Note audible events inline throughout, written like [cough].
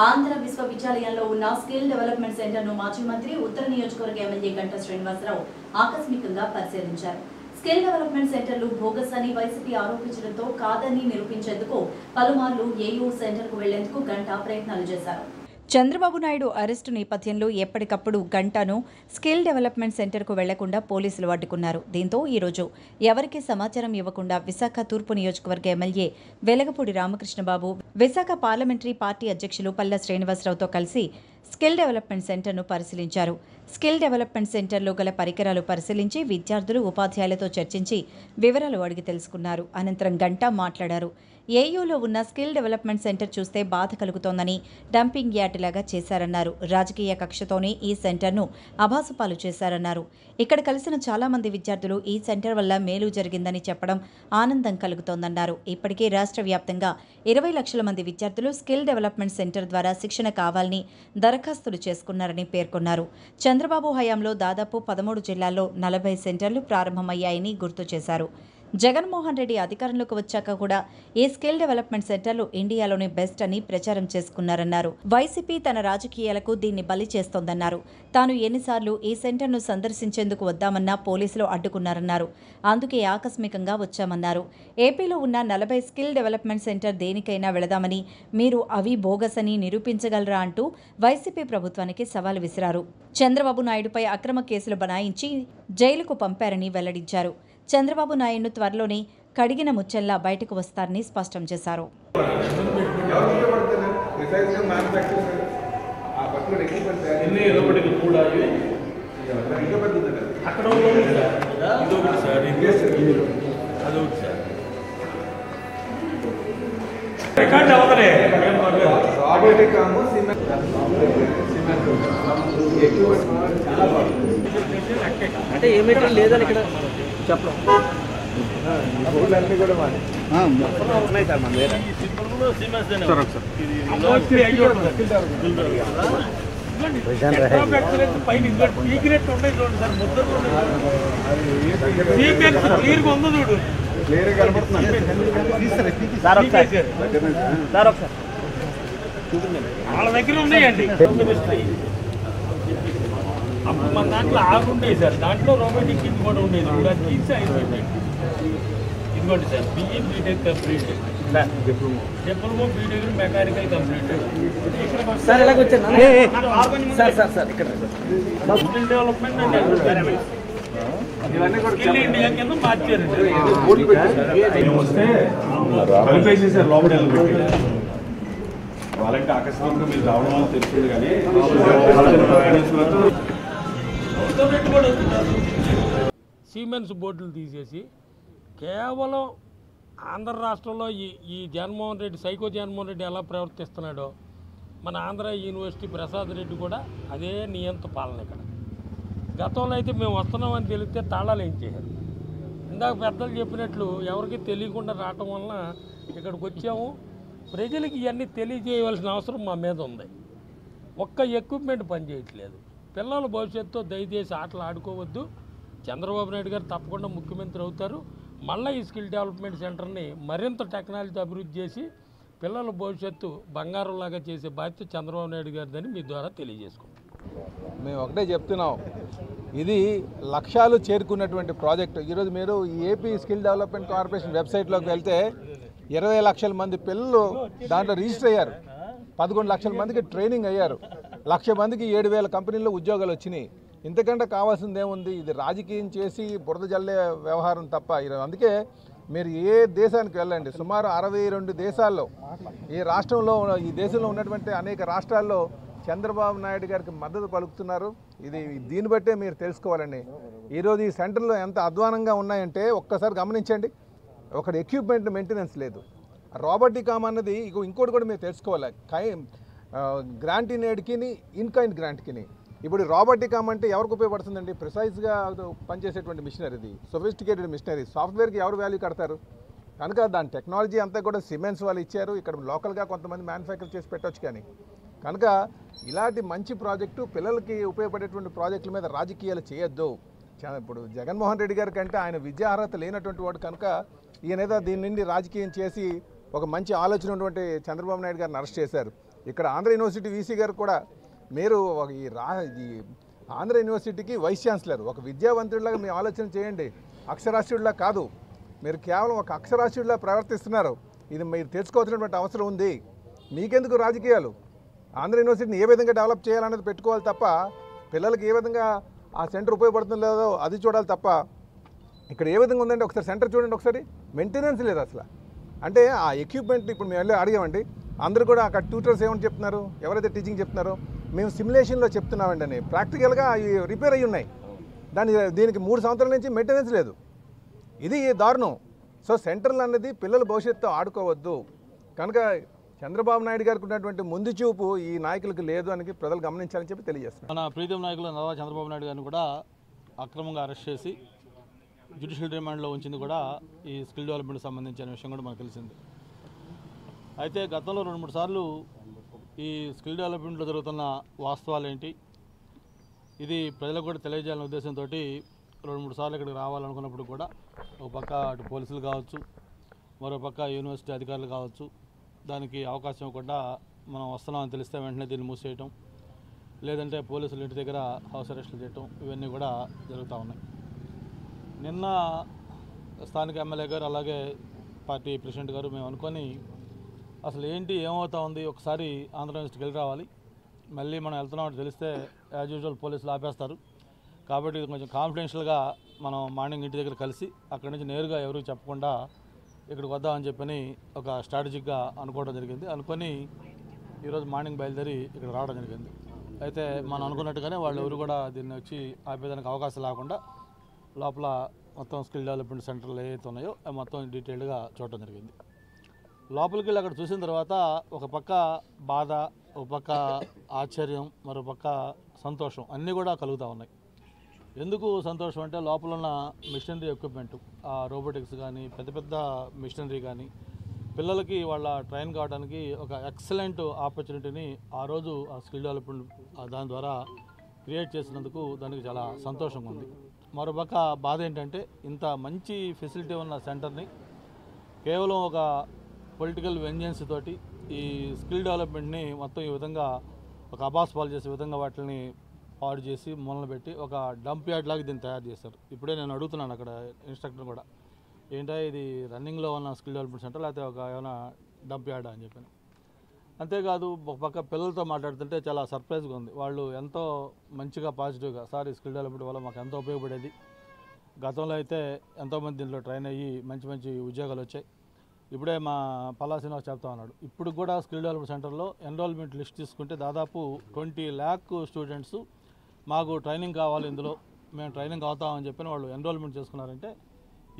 ఆంధ్ర విశ్వవిద్యాలయంలో ఉన్న skill development సెంటర్ను మాజీ మంత్రి ఉత్తర నియోజకవర్గ ఎమ్మెల్యే గంట శ్రీనివాసరావు ఆకస్మికంగా పరిశీలించారు. స్కిల్ డెవలప్మెంట్ సెంటర్లు బోగస్ అని వైసీపీ ఆరోపించడంతో కాదని నిరూపించేందుకు పలుమార్లు ఏయూ సెంటర్కు వెళ్ళేందుకు గంట ప్రయత్నాలు చేశారు. చంద్రబాబు నాయుడు అరెస్టు నేపథ్యంలో ఎప్పటికప్పుడు గంటను స్కిల్ డెవలప్మెంట్ సెంటర్కు వెళ్ళకుండా పోలీసులు అడ్డుకున్నారు. దీంతో ఈరోజు ఎవరికి సమాచారం ఇవ్వకుండా విశాఖ తూర్పు నియోజకవర్గ MLA Velagapudi Ramakrishnababu Visakha parliamentary party అధ్యక్షులు పల్ల శ్రీనివాసరావుతో కలిసి స్కిల్ డెవలప్మెంట్ సెంటర్ను పరిశీలించారు. స్కిల్ డెవలప్మెంట్ సెంటర్లో గల పరికరాలు పరిశీలించి విద్యార్థులు ఉపాధ్యాయులతో చర్చించి వివరాలు అడిగి తెలుసుకున్నారు. అనంతరం గంటా మాట్లాడారు. ఏయూలో ఉన్న స్కిల్ డెవలప్మెంట్ సెంటర్ చూస్తే బాధ కలుగుతోందని డంపింగ్ యార్డ్ లాగా చేశారన్నారు. రాజకీయ కక్షతోనే ఈ సెంటర్ను అభాసుపాలు చేశారన్నారు. ఇక్కడ కలిసిన చాలా మంది విద్యార్థులు ఈ సెంటర్ వల్ల మేలు జరిగిందని చెప్పడం ఆనందం కలుగుతోందన్నారు. ఇప్పటికే రాష్ట్ర వ్యాప్తంగా ఇరవై లక్షల మంది విద్యార్థులు స్కిల్ డెవలప్మెంట్ సెంటర్ ద్వారా శిక్షణ కావాలని దరఖాస్తులు చేసుకున్నారని పేర్కొన్నారు. చంద్రబాబు హయాంలో దాదాపు పదమూడు జిల్లాల్లో నలభై సెంటర్లు ప్రారంభమయ్యాయని గుర్తు చేశారు. జగన్మోహన్ రెడ్డి అధికారంలోకి వచ్చాక కూడా ఈ స్కిల్ డెవలప్మెంట్ సెంటర్లు ఇండియాలోనే బెస్ట్ అని ప్రచారం చేసుకున్నారన్నారు. వైసీపీ తన రాజకీయాలకు దీన్ని బలి చేస్తోందన్నారు. తాను ఎన్నిసార్లు ఈ సెంటర్ను సందర్శించేందుకు వద్దామన్నా పోలీసులు అడ్డుకున్నారన్నారు. అందుకే ఆకస్మికంగా వచ్చామన్నారు. ఏపీలో ఉన్న నలభై స్కిల్ డెవలప్మెంట్ సెంటర్ దేనికైనా వెళదామని మీరు అవి బోగస్ అని నిరూపించగలరా అంటూ వైసీపీ ప్రభుత్వానికి సవాల్ విసిరారు. చంద్రబాబు నాయుడుపై అక్రమ కేసులు బనాయించి జైలుకు పంపారని వెల్లడించారు. చంద్రబాబు నాయుడును త్వరలోనే కడిగిన ముచ్చెల్లా బయటకు వస్తారని స్పష్టం చేశారు. రికార్డ్ అవ్వదలే అంటే ఏ మెటీరియల్ లేదని ఇక్కడ చెప్పడం. క్లియర్ కనబడుతున్నాను సార్ ఒకసారి. సార్ ఒకసారి. వాళ్ళ దగ్గర ఉన్నాయండి మన దాంట్లో ఆరు ఉండేవి సార్ దాంట్లో రోబోటిక్ ఇది కూడా ఉండేది అది తీసి అయిపోయింది ఇదిగోండి sir BE BTech complete diploma BTech mechanical complete sir ఎలాగ వచ్చారు సార్ సార్ సార్ ఇక్కడ స్కిల్ డెవలప్మెంట్ అండ్ కూడా స్కిల్ ఇండియా కింద మార్చారు బోర్డులు పెట్టారు వస్తే కలిపేసేసారు లోపల వాళ్ళంటే ఆకస్మికంగా మీరు రావడం వల్ల తెలిసింది కానీ సిమెంట్స్ బోర్డులు తీసేసి కేవలం ఆంధ్ర రాష్ట్రంలో ఈ ఈ జగన్మోహన్ రెడ్డి సైకో జగన్మోహన్ రెడ్డి ఎలా ప్రవర్తిస్తున్నాడో మన ఆంధ్ర యూనివర్సిటీ ప్రసాద్ రెడ్డి కూడా అదే నియంత పాలన ఇక్కడ. గతంలో అయితే మేము వస్తున్నామని తెలిస్తే తాళాలు ఏం చేశారు? ఇందాక పెద్దలు చెప్పినట్లు ఎవరికి తెలియకుండా రావటం వలన ఇక్కడికి వచ్చాము. ప్రజలకు ఇవన్నీ తెలియజేయవలసిన అవసరం మా మీద ఉంది. ఒక్క ఎక్విప్మెంట్ పనిచేయట్లేదు పిల్లల భవిష్యత్తుతో దయచేసి ఆటలు ఆడుకోవద్దు. చంద్రబాబు నాయుడు గారు తప్పకుండా ముఖ్యమంత్రి అవుతారు. మళ్ళీ ఈ స్కిల్ డెవలప్మెంట్ సెంటర్ని మరింత టెక్నాలజీ అభివృద్ధి చేసి పిల్లల భవిష్యత్తు బంగారంలాగా చేసే బాధ్యత చంద్రబాబు నాయుడు గారిదని మీ ద్వారా తెలియజేసుకుంటాం మేము ఒకటే చెప్తున్నాం. ఇది లక్ష్యాలు చేరుకున్నటువంటి ప్రాజెక్టు. ఈరోజు మీరు ఏపీ స్కిల్ డెవలప్మెంట్ కార్పొరేషన్ వెబ్సైట్లోకి వెళ్తే ఇరవై లక్షల మంది పిల్లలు దాంట్లో రిజిస్టర్ అయ్యారు. పదకొండు లక్షల మందికి ట్రైనింగ్ అయ్యారు. లక్ష మందికి ఏడు వేల కంపెనీల్లో ఉద్యోగాలు వచ్చినాయి. ఇంతకంటే కావాల్సింది ఏముంది? ఇది రాజకీయం చేసి బురద జల్లే వ్యవహారం తప్ప అందుకే మీరు ఏ దేశానికి వెళ్ళండి. సుమారు అరవై రెండు దేశాల్లో ఈ రాష్ట్రంలో ఈ దేశంలో ఉన్నటువంటి అనేక రాష్ట్రాల్లో చంద్రబాబు నాయుడు గారికి మద్దతు పలుకుతున్నారు. ఇది దీన్ని బట్టే మీరు తెలుసుకోవాలండి. ఈరోజు ఈ సెంటర్లో ఎంత అధ్వానంగా ఉన్నాయంటే ఒక్కసారి గమనించండి. ఒకటి ఎక్విప్మెంట్ మెయింటెనెన్స్ లేదు. రోబోటికామ్ అన్నది ఇక ఇంకోటి కూడా మీరు తెలుసుకోవాలి. కై గ్రాంట్ ఇన్ ఎయిడ్కిని ఇన్ కైండ్ గ్రాంట్కిని ఇప్పుడు రోబోటికామ్ అంటే ఎవరికి ఉపయోగపడుతుందండి? ప్రిసైజ్గా పనిచేసేటువంటి మిషనరీ ఇది సొఫిస్టికేటెడ్ మిషనరీ. సాఫ్ట్వేర్కి ఎవరు వాల్యూ కడతారు? కనుక దాని టెక్నాలజీ అంతా కూడా సిమెంట్స్ వాళ్ళు ఇచ్చారు. ఇక్కడ లోకల్గా కొంతమంది మ్యానుఫ్యాక్చర్ చేసి పెట్టొచ్చు కానీ. కనుక ఇలాంటి మంచి ప్రాజెక్టు పిల్లలకి ఉపయోగపడేటువంటి ప్రాజెక్టుల మీద రాజకీయాలు చేయొద్దు. ఇప్పుడు జగన్మోహన్ రెడ్డి గారి కంటే ఆయన విద్యా అర్హత లేనటువంటి వాడు కనుక ఈయన ఏదో దీని నుండి రాజకీయం చేసి ఒక మంచి ఆలోచన ఉన్నటువంటి చంద్రబాబు నాయుడు గారిని అరెస్ట్ చేశారు. ఇక్కడ ఆంధ్ర యూనివర్సిటీ వీసీ గారు కూడా మీరు ఒక ఈ రా ఈ ఆంధ్ర యూనివర్సిటీకి వైస్ ఛాన్సలర్ ఒక విద్యావంతుడిలాగా మీ ఆలోచన చేయండి. అక్షరాస్యుడిలా కాదు. మీరు కేవలం ఒక అక్షరాస్యుడిలా ప్రవర్తిస్తున్నారు. ఇది మీరు తెలుసుకోవాల్సినటువంటి అవసరం ఉంది. మీకెందుకు రాజకీయాలు? ఆంధ్ర యూనివర్సిటీని ఏ విధంగా డెవలప్ చేయాలనేది పెట్టుకోవాలి తప్ప పిల్లలకి ఏ విధంగా ఆ సెంటర్ ఉపయోగపడుతుందో లేదో అది చూడాలి తప్ప ఇక్కడ ఏ విధంగా ఉందంటే ఒకసారి సెంటర్ చూడండి ఒకసారి. మెయింటెనెన్స్ లేదు అసలు. అంటే ఆ ఎక్విప్మెంట్ ఇప్పుడు మేము వెళ్ళి అడిగామండి. అందరూ కూడా అక్కడ ట్యూటర్స్ ఏమని చెప్తున్నారు? ఎవరైతే టీచింగ్ చెప్తున్నారో? మేము సిమ్యులేషన్లో చెప్తున్నామండి అని. ప్రాక్టికల్గా అవి రిపేర్ అయ్యి ఉన్నాయి. దాని దీనికి మూడు సంవత్సరాల నుంచి మెయింటెనెన్స్ లేదు. ఇది దారుణం. సో సెంటర్లు అన్నది పిల్లల భవిష్యత్తు ఆడుకోవద్దు. కనుక చంద్రబాబు నాయుడు గారికి ఉన్నటువంటి ముందు చూపు ఈ నాయకులకు లేదు అని ప్రజలు గమనించాలని చెప్పి తెలియజేస్తున్నారు. మన ప్రీతం నాయకులు నారా చంద్రబాబు నాయుడు గారిని కూడా అక్రమంగా అరెస్ట్ చేసి జ్యుడిషియల్ రిమాండ్లో ఉంచింది కూడా ఈ స్కిల్ డెవలప్మెంట్ సంబంధించిన విషయం కూడా మనకు తెలిసింది. అయితే గతంలో రెండు మూడు సార్లు ఈ స్కిల్ డెవలప్మెంట్లో జరుగుతున్న వాస్తవాలు ఏంటి? ఇది ప్రజలకు కూడా తెలియజేయాలనే ఉద్దేశంతో రెండు మూడు సార్లు ఇక్కడికి రావాలనుకున్నప్పుడు కూడా ఒక పక్క అటు పోలీసులు కావచ్చు మరో పక్క యూనివర్సిటీ అధికారులు కావచ్చు దానికి అవకాశం ఇవ్వకుండా మనం వస్తున్నామని తెలిస్తే వెంటనే దీన్ని మూసేయటం లేదంటే పోలీసులు ఇంటి దగ్గర హౌస్ అరెస్టులు చేయటం ఇవన్నీ కూడా జరుగుతూ ఉన్నాయి. నిన్న స్థానిక ఎమ్మెల్యే గారు అలాగే పార్టీ ప్రెసిడెంట్ గారు మేము అనుకొని అసలు ఏంటి ఏమవుతా ఉంది ఒకసారి ఆంధ్రప్రదేశ్కి వెళ్ళి రావాలి. మళ్ళీ మనం వెళ్తున్నామని తెలిస్తే యాజ్ యూజువల్ పోలీసులు ఆపేస్తారు. కాబట్టి కొంచెం కాన్ఫిడెన్షియల్గా మనం మార్నింగ్ ఇంటి దగ్గర కలిసి అక్కడి నుంచి నేరుగా ఎవరికి చెప్పకుండా ఇక్కడికి వద్దామని చెప్పని ఒక స్ట్రాటజిక్గా అనుకోవడం జరిగింది. అనుకొని ఈరోజు మార్నింగ్ బయలుదేరి ఇక్కడ రావడం జరిగింది. అయితే మనం అనుకున్నట్టుగానే వాళ్ళు ఎవరు కూడా దీన్ని వచ్చి ఆపేదానికి అవకాశం లేకుండా లోపల మొత్తం స్కిల్ డెవలప్మెంట్ సెంటర్లు ఏవైతే ఉన్నాయో అవి మొత్తం డీటెయిల్డ్గా చూడటం జరిగింది. లోపలికి వెళ్ళి అక్కడ చూసిన తర్వాత ఒక పక్క బాధ ఒక పక్క ఆశ్చర్యం మరో పక్క సంతోషం అన్నీ కూడా కలుగుతూ ఉన్నాయి. ఎందుకు సంతోషం అంటే లోపల ఉన్న మిషనరీ ఎక్విప్మెంట్ ఆ రోబోటిక్స్ కానీ పెద్ద పెద్ద మిషనరీ కానీ పిల్లలకి వాళ్ళ ట్రైన్ కావడానికి ఒక ఎక్సలెంట్ ఆపర్చునిటీని ఆ రోజు ఆ స్కిల్ డెవలప్మెంట్ దాని ద్వారా క్రియేట్ చేసినందుకు దానికి చాలా సంతోషంగా ఉంది. మరొక బాధ ఏంటంటే ఇంత మంచి ఫెసిలిటీ ఉన్న సెంటర్ని కేవలం ఒక పొలిటికల్ వెంజెన్స్ తోటి ఈ స్కిల్ డెవలప్మెంట్ని మొత్తం ఈ విధంగా ఒక అబాస్ పాలు చేసే విధంగా వాటిని పాడు చేసి మూలన పెట్టి ఒక డంప్ యార్డ్ లాగా దీన్ని తయారు చేశారు. ఇప్పుడే నేను అడుగుతున్నాను అక్కడ ఇన్స్ట్రక్టర్ కూడా. ఏంటో ఇది రన్నింగ్లో ఉన్న స్కిల్ డెవలప్మెంట్ సెంటర్ లేకపోతే ఒక ఏమైనా డంప్ యార్డ్ అని చెప్పాను. అంతేకాదు ఒక పక్క పిల్లలతో మాట్లాడుతుంటే చాలా సర్ప్రైజ్గా ఉంది. వాళ్ళు ఎంతో మంచిగా పాజిటివ్గా సార్ ఈ స్కిల్ డెవలప్మెంట్ వల్ల మాకు ఎంతో ఉపయోగపడేది. గతంలో అయితే ఎంతోమంది దీంట్లో ట్రైన్ అయ్యి మంచి మంచి ఉద్యోగాలు వచ్చాయి. ఇప్పుడే మా పల్లా శ్రీనివాస్ చెప్తా ఉన్నాడు. ఇప్పుడు కూడా స్కిల్ డెవలప్మెంట్ సెంటర్లో ఎన్రోల్మెంట్ లిస్ట్ తీసుకుంటే దాదాపు ట్వంటీ ల్యాక్ స్టూడెంట్స్ మాకు ట్రైనింగ్ కావాలి ఇందులో మేము ట్రైనింగ్ అవుతామని చెప్పిన వాళ్ళు ఎన్రోల్మెంట్ చేసుకున్నారంటే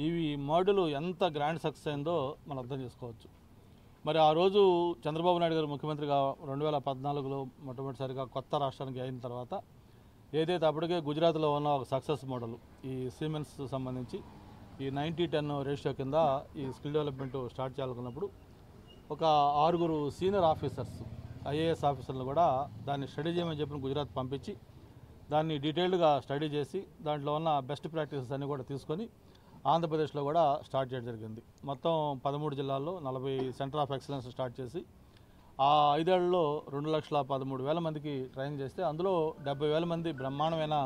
ఇవి మోడల్ ఎంత గ్రాండ్ సక్సెస్ అయిందో మనం అర్థం చేసుకోవచ్చు. మరి ఆ రోజు చంద్రబాబు నాయుడు గారు ముఖ్యమంత్రిగా రెండు వేల పద్నాలుగులో మొట్టమొదటిసారిగా కొత్త రాష్ట్రానికి అయిన తర్వాత ఏదైతే అప్పటికే గుజరాత్లో ఉన్న ఒక సక్సెస్ మోడల్ ఈ సిమెన్స్ సంబంధించి ఈ నైంటీ టెన్ రేషియో కింద ఈ స్కిల్ డెవలప్మెంట్ స్టార్ట్ చేయాలనుకున్నప్పుడు ఒక ఆరుగురు సీనియర్ ఆఫీసర్స్ ఐఏఎస్ ఆఫీసర్లు కూడా దాన్ని స్టడీ చేయమని చెప్పిన గుజరాత్ పంపించి దాన్ని డీటెయిల్డ్గా స్టడీ చేసి దాంట్లో ఉన్న బెస్ట్ ప్రాక్టీసెస్ అన్నీ కూడా తీసుకొని ఆంధ్రప్రదేశ్లో కూడా స్టార్ట్ చేయడం జరిగింది. మొత్తం పదమూడు జిల్లాల్లో నలభై సెంటర్ ఆఫ్ ఎక్సలెన్స్ స్టార్ట్ చేసి ఆ ఐదేళ్ళలో రెండు లక్షల పదమూడు వేల మందికి ట్రైన్ చేస్తే అందులో డెబ్బై వేల మంది బ్రహ్మాండమైన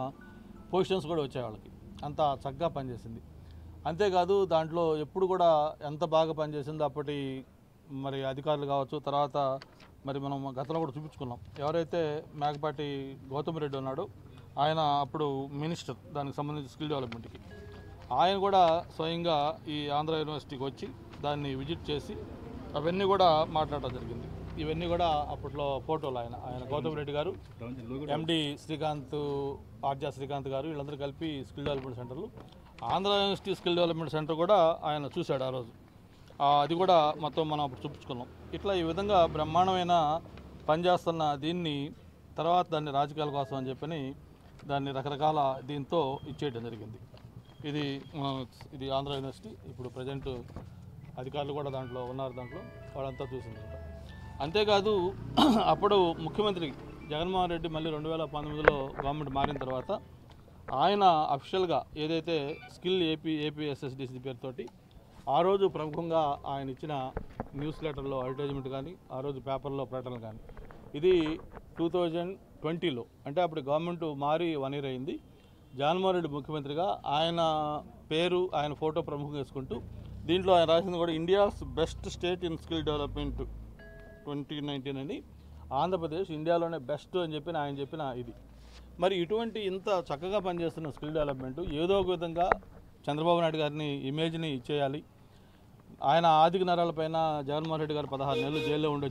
పొజిషన్స్ కూడా వచ్చాయి వాళ్ళకి. అంత చక్కగా పనిచేసింది. అంతేకాదు దాంట్లో ఎప్పుడు కూడా ఎంత బాగా పనిచేసిందో అప్పటి మరి అధికారులు కావచ్చు తర్వాత మరి మనం గతంలో కూడా చూపించుకున్నాం. ఎవరైతే మేకపాటి గౌతమ్ రెడ్డి ఉన్నాడో ఆయన అప్పుడు మినిస్టర్ దానికి సంబంధించి స్కిల్ డెవలప్మెంట్కి. ఆయన కూడా స్వయంగా ఈ ఆంధ్ర యూనివర్సిటీకి వచ్చి దాన్ని విజిట్ చేసి అవన్నీ కూడా మాట్లాడటం జరిగింది. ఇవన్నీ కూడా అప్పట్లో ఫోటోలు ఆయన ఆయన గౌతమ్ రెడ్డి గారు ఎండి శ్రీకాంత్ ఆర్జా శ్రీకాంత్ గారు వీళ్ళందరూ కలిపి స్కిల్ డెవలప్మెంట్ సెంటర్లు. Andhra university skill development centre కూడా ఆయన చూశాడు ఆ రోజు. అది కూడా మొత్తం మనం అప్పుడు చూపించుకున్నాం. ఇట్లా ఈ విధంగా బ్రహ్మాండమైన పనిచేస్తున్న దీన్ని తర్వాత దాన్ని రాజకీయాల కోసం అని చెప్పని దాన్ని రకరకాల దీంతో ఇచ్చేయడం జరిగింది. ఇది ఇది ఆంధ్ర యూనివర్సిటీ ఇప్పుడు ప్రజెంట్ అధికారులు కూడా దాంట్లో ఉన్నారు దాంట్లో వాళ్ళంతా చూసింది అంతేకాదు [clears throat] అప్పుడు ముఖ్యమంత్రి జగన్మోహన్ రెడ్డి మళ్ళీ రెండు వేల పంతొమ్మిదిలో గవర్నమెంట్ మారిన తర్వాత ఆయన అఫిషియల్గా ఏదైతే స్కిల్ ఏపీ ఏపీఎస్ఎస్డిసి పేరుతోటి ఆ రోజు ప్రముఖంగా ఆయన ఇచ్చిన న్యూస్ లెటర్లో అడ్వర్టైజ్మెంట్ కానీ ఆ రోజు పేపర్లో ప్రకటనలు కానీ ఇది టూ థౌజండ్ ట్వంటీలో. అంటే అప్పుడు గవర్నమెంట్ మారి వన్ ఇయర్ అయింది. జగన్మోహన్ రెడ్డి ముఖ్యమంత్రిగా ఆయన పేరు ఆయన ఫోటో ప్రముఖం వేసుకుంటూ దీంట్లో ఆయన రాసింది కూడా India's best state in skill development twenty nineteen అని. ఆంధ్రప్రదేశ్ ఇండియాలోనే బెస్ట్ అని చెప్పిన ఆయన చెప్పిన ఇది. మరి ఇటువంటి ఇంత చక్కగా పనిచేస్తున్న స్కిల్ డెవలప్మెంట్ ఏదో ఒక విధంగా చంద్రబాబు నాయుడు గారిని ఇమేజ్ని ఇచ్చేయాలి. ఆయన ఆర్థిక నరాలపైన జగన్మోహన్ రెడ్డి గారు పదహారు నెలలు జైల్లో ఉండొచ్చు